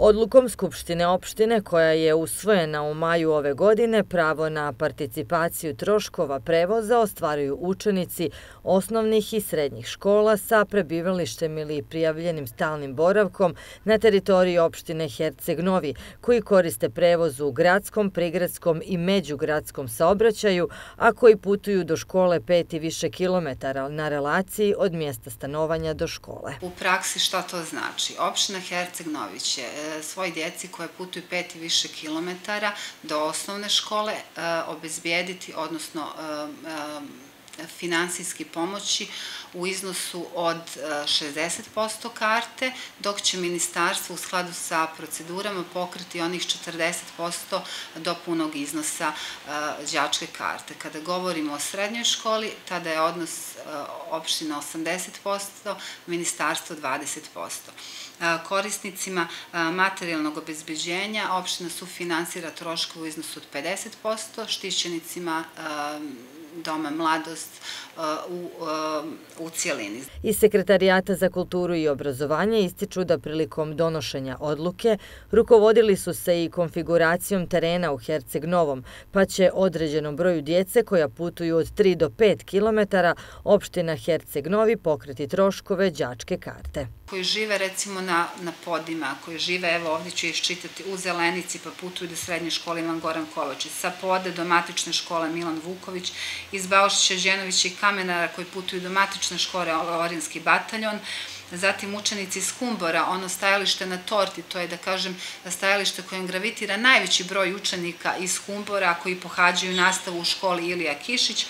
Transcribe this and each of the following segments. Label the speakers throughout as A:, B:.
A: Odlukom Skupštine opštine koja je usvojena u maju ove godine pravo na participaciju troškova prevoza ostvaruju učenici osnovnih i srednjih škola sa prebivalištem ili prijavljenim stalnim boravkom na teritoriji opštine Herceg Novi koji koriste prevoz u gradskom, prigradskom i međugradskom saobraćaju, a koji putuju do škole pet i više kilometara na relaciji od mjesta stanovanja do škole.
B: U praksi šta to znači? Opština Herceg Novi će svoj djeci koje putuju pet i više kilometara do osnovne škole e, obezbijediti, odnosno e, e, finansijski pomoći u iznosu od e, 60% karte, dok će ministarstvo u skladu sa procedurama pokriti onih 40% do punog iznosa e, džačke karte. Kada govorimo o srednjoj školi, tada je odnos e, opština 80%, ministarstvo 20% korisnicima materijalnog obezbeđenja. Opština sufinansira troškovu iznosu od 50%, štićenicima Doma Mladost uh, u, uh, u cijelini.
A: Iz Sekretarijata za kulturu i obrazovanje ističu da prilikom donošenja odluke rukovodili su se i konfiguracijom terena u Herceg Novom, pa će određenom broju djece koja putuju od 3 do 5 km opština Herceg Novi pokriti troškove džačke karte
B: koji žive recimo na, na podima, koji žive, evo ovdje ću iščitati, u Zelenici pa putuju do srednje škole Ivan Goran Kovačić, sa pode do matične škole Milan Vuković, iz Baošića Đenovića i Kamenara koji putuju do matične škole Orinski bataljon, zatim učenici iz Kumbora, ono stajalište na torti, to je da kažem stajalište kojem gravitira najveći broj učenika iz Kumbora koji pohađaju nastavu u školi Ilija Kišić,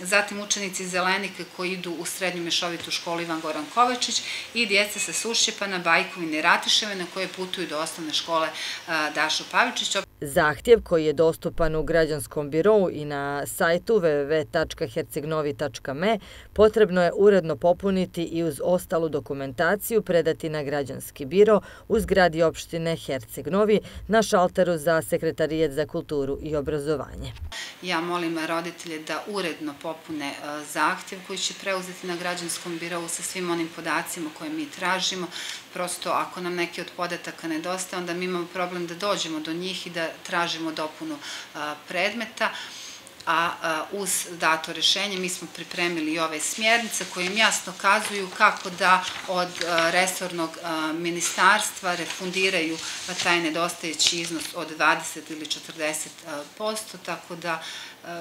B: zatim učenici Zelenike koji idu u srednju mešovitu školu Ivan Goran Kovačić i djece sa Sušćepana, Bajkovine i Ratiševe na koje putuju do osnovne škole Dašo Pavičić.
A: Zahtjev koji je dostupan u građanskom birovu i na sajtu www.hercegnovi.me potrebno je uredno popuniti i uz ostalu dokumentaciju predati na građanski biro u zgradi opštine Hercegnovi na šalteru za Sekretarijet za kulturu i obrazovanje.
B: Ja molim roditelje da uredno popune e, zahtjev koji će preuzeti na građanskom birovu sa svim onim podacima koje mi tražimo. Prosto ako nam neki od podataka nedostaje, onda mi imamo problem da dođemo do njih i da tražimo dopunu e, predmeta, a uz dato rešenje mi smo pripremili i ove smjernice koje im jasno kazuju kako da od resornog ministarstva refundiraju taj nedostajeći iznos od 20 ili 40%, tako da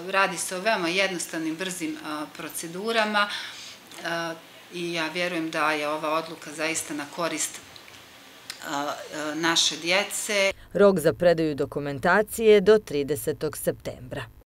B: radi se o veoma jednostavnim, brzim procedurama i ja vjerujem da je ova odluka zaista na korist naše djece.
A: Rok za predaju dokumentacije do 30. septembra.